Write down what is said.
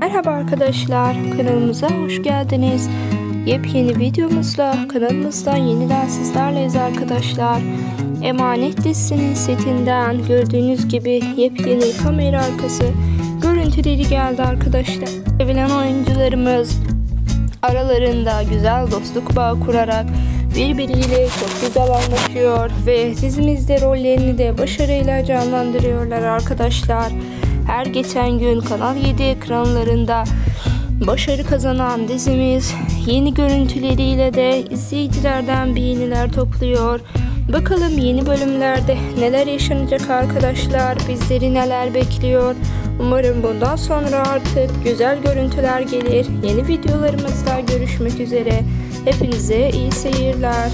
Merhaba arkadaşlar, kanalımıza hoş geldiniz. Yepyeni videomuzla kanalımızda yeniden sizlerleyiz arkadaşlar. Emanet dizisinin setinden gördüğünüz gibi yepyeni kamera arkası görüntüleri geldi arkadaşlar. Sevilen oyuncularımız aralarında güzel dostluk bağı kurarak birbiriyle çok güzel anlaşıyor ve dizimizde rollerini de başarıyla canlandırıyorlar arkadaşlar. Her geçen gün Kanal 7 ekranlarında başarı kazanan dizimiz yeni görüntüleriyle de izleyicilerden beğeniler topluyor. Bakalım yeni bölümlerde neler yaşanacak arkadaşlar, bizleri neler bekliyor. Umarım bundan sonra artık güzel görüntüler gelir. Yeni videolarımızda görüşmek üzere. Hepinize iyi seyirler.